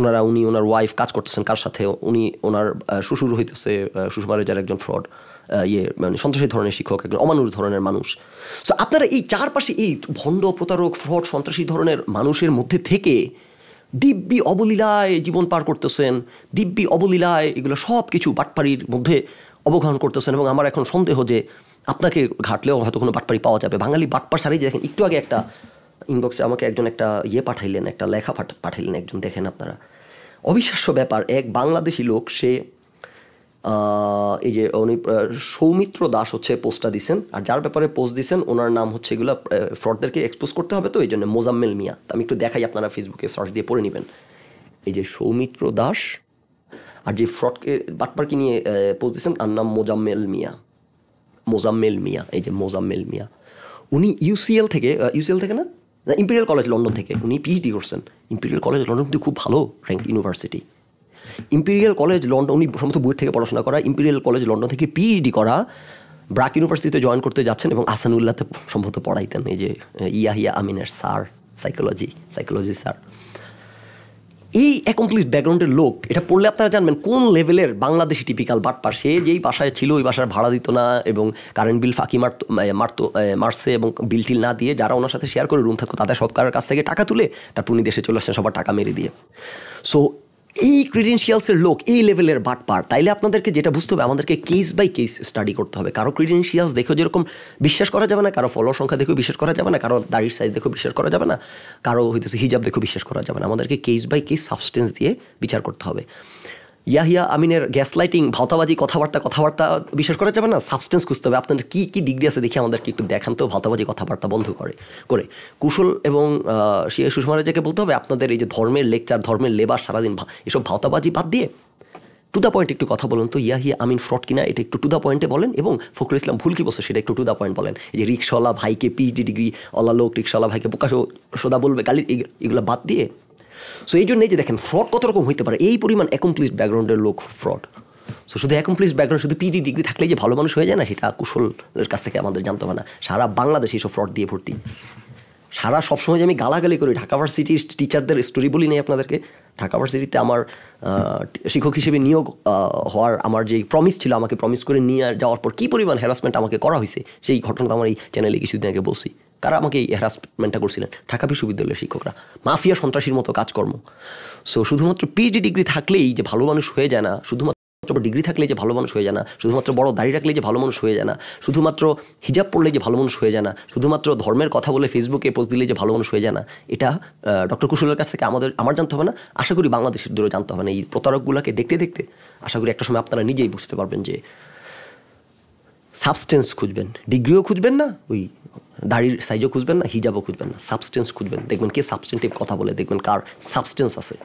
ওনারা, উনি ওনার ওয়াইফ কাজ করতেছেন কার সাথে? উনি ওনার শ্বশুর হইতেছে শ্বশুর ম্যারেজার একজন ফ্রড ইয়ে মানে সন্ত্রাসী ধরনের শিক্ষক, একজন অমানুষ ধরনের মানুষ। সো আপনারা এই চারপাশে এই ভণ্ড, প্রতারক ফ্রড সন্ত্রাসী ধরনের মানুষের মধ্যে থেকে দিব্যি অবলীলায় জীবন পার করতেছেন, দিব্যি অবলীলায় এগুলো সব কিছু বাটপাড়ির মধ্যে অবগাহন করতেছেন এবং আমার এখন সন্দেহ যে আপনাকে ঘাটলেও হয়তো কোনো বাটপাড়ি পাওয়া যাবে। বাঙালি বাটপার সারি দেখেন, একটু আগে একটা ইনবক্সে আমাকে একজন একটা ইয়ে পাঠাইলেন, একটা লেখা পাঠ- পাঠাইলেন একজন, দেখেন আপনারা। অবিশ্বাস্য ব্যাপার, এক বাংলাদেশি লোক, সে এই যে উনি সৌমিত্র দাস হচ্ছে পোস্টটা দিছেন, আর যার ব্যাপারে পোস্ট দিছেন, ওনার নাম হচ্ছে এগুলো ফ্রডদেরকে এক্সপোজ করতে হবে তো এই জন্য মোজাম্মেল মিয়া। আমি একটু দেখাই আপনারা ফেসবুকে সার্চ দিয়ে পড়ে নেবেন। এই যে সৌমিত্র দাস, আর যে ফ্রডকে বাটপারকে নিয়ে পোস্ট দিয়েছেন তার নাম মোজাম্মেল মিয়া। মোজাম্মেল মিয়া, এই যে মোজাম্মেল মিয়া। উনি ইউসিএল থেকে ইউসিএল থেকে না? ইম্পেরিয়াল কলেজ লন্ডন থেকে উনি পিএইচডি করছেন। ইম্পেরিয়াল কলেজ লন্ডন কিন্তু খুব ভালো rank university imperial college London উনি সমস্ত বইয়ের থেকে পড়াশোনা করা ইম্পেরিয়াল কলেজ লন্ডন থেকে পিএইচডি করা ব্রাক ইউনিভার্সিটিতে জয়েন করতে যাচ্ছেন এবং আসানুল্লাহতে সম্ভবত পড়াইতেন। এই যে ইয়াহিয়া আমিনের স্যার সাইকোলজি সাইকোলজি স্যার এই অ্যাকমপ্লিশ ব্যাকগ্রাউন্ডের লোক, এটা পড়লে আপনারা জানবেন কোন লেভেলের বাংলাদেশি টিপিক্যাল বাটপার সে যেই বাসায় ছিল, ওই বাসার ভাড়া দিত না এবং কারেন্ট বিল ফাঁকি মারত মারতো মারছে এবং বিল টিল না দিয়ে যারা ওনার সাথে শেয়ার করে রুম থাকতো, তাদের সব কারোর কাছ থেকে টাকা তুলে তারপর উনি দেশে চলে আসছেন সবার টাকা মেরে দিয়ে। সো এই ক্রিডেন্সিয়ালসের লোক, এই লেভেলের বাট পার তাইলে আপনাদেরকে যেটা বুঝতে হবে, আমাদেরকে কেস বাই কেস স্টাডি করতে হবে। কারও ক্রিডেন্সিয়ালস দেখেও যেরকম বিশ্বাস করা যাবে না, কারও ফলোয়ার সংখ্যা দেখেও বিশ্বাস করা যাবে না, কারও দাড়ির সাইজ দেখেও বিশ্বাস করা যাবে না, কারও হইতেছে হিজাব দেখেও বিশ্বাস করা যাবে না। আমাদেরকে কেস বাই কেস সাবস্টেন্স দিয়ে বিচার করতে হবে। ইয়াহিয়া আমিনের গ্যাস লাইটিং ভাওতাবাজি, কথাবার্তা কথাবার্তা বিশ্বাস করা যাবে না সাবস্টেন্স খুঁজতে হবে। আপনাদের কী কী ডিগ্রি আছে দেখে আমাদেরকে একটু দেখান তো, ভাওতাবাজি, কথাবার্তা বন্ধ করে করে। কুশল এবং সে সুষমা রাজাকে বলতে হবে, আপনাদের এই যে ধর্মের লেকচার, ধর্মের লেবার সারাদিন এসব ভাওতাবাজি বাদ দিয়ে টু দ্য পয়েন্ট একটু কথা বলুন তো, ইয়াহিয়া আমিন ফ্রড কিনা, এটা একটু টু দ্য পয়েন্টে বলেন এবং ফখরুল ইসলাম ভুল কি বলছে, সেটা একটু টু দ্য পয়েন্ট বলেন। এই যে রিক্সাওয়ালা ভাইকে পিএইচডি ডিগ্রি অলা লোক রিক্সাওয়ালা ভাইকে বোকা সোদা বলবে, গালি এগ- এগুলো বাদ দিয়ে সো এই জন্যই যে দেখেন ফ্রড কত রকম হইতে পারে, এই পরিমাণ অ্যাকমপ্লিশ ব্যাকগ্রাউন্ডের লোক ফ্রড সো শুধু অ্যাকমপ্লিশ ব্যাকগ্রাউন্ড শুধু পিজি ডিগ্রি থাকলে যে ভালো মানুষ হয়ে যায় না, সেটা কুশলের কাছ থেকে আমাদের জানতে হবে না। সারা বাংলাদেশ এইসব ফ্রড দিয়ে ভর্তি। সারা সবসময় যে আমি গালাগালি করি, ঢাকা ভার্সিটির টিচারদের স্টোরি বলি নেই আপনাদেরকে, ঢাকা ভার্সিটিতে আমার শিক্ষক হিসেবে নিয়োগ হওয়ার আমার যে প্রমিস ছিল, আমাকে প্রমিস করে নিয়ে যাওয়ার পর কী পরিমাণ হ্যারাসমেন্ট আমাকে করা হয়েছে সেই ঘটনাটা আমার এই চ্যানেলে কিছুদিন আগে বলছি। কারা আমাকে এই হ্যারাসমেন্টটা করছিলেন? ঢাকা বিশ্ববিদ্যালয়ের শিক্ষকরা। মাফিয়া সন্ত্রাসীর মতো কাজকর্ম। সো শুধুমাত্র পিএইচডি ডিগ্রি থাকলেই যে ভালো মানুষ হয়ে যায় না, শুধুমাত্র ডিগ্রি থাকলে যে ভালো মানুষ হয়ে যায় না, শুধুমাত্র বড় দাড়ি রাখলে যে ভালো মানুষ হয়ে যায় না, শুধুমাত্র হিজাব পড়লে যে ভালো মানুষ হয়ে যায় না, শুধুমাত্র ধর্মের কথা বলে ফেসবুকে পোস্ট দিলে যে ভালো মানুষ হয়ে যায় না, এটা ডক্টর কুশলের কাছ থেকে আমাদের, আমার জানতে হবে না। আশা করি বাংলাদেশের দূরে জানতে হবে না। এই প্রতারকগুলোকে দেখতে দেখতে, আশা করি একটা সময় আপনারা নিজেই বুঝতে পারবেন যে সাবস্টেন্স খুঁজবেন। ডিগ্রিও খুঁজবেন না, ওই দাড়ির সাইজও খুঁজবেন না হিজাবও খুঁজবেন না সাবস্টেন্স খুঁজবেন। দেখবেন কে সাবস্টেন্টিভ কথা বলে, দেখবেন কার সাবস্টেন্স আছে।